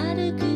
軽く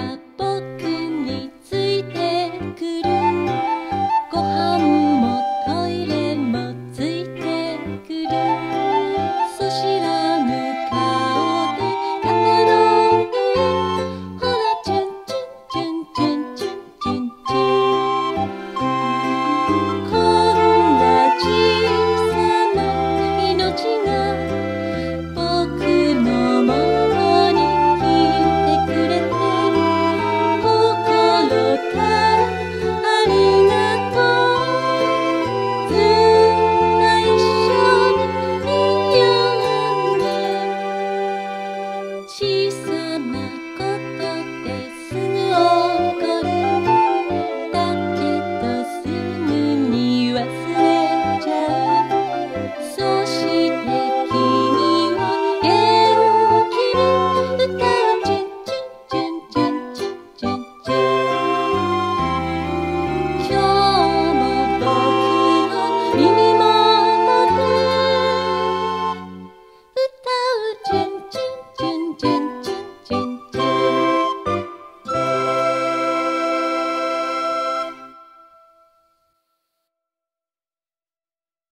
about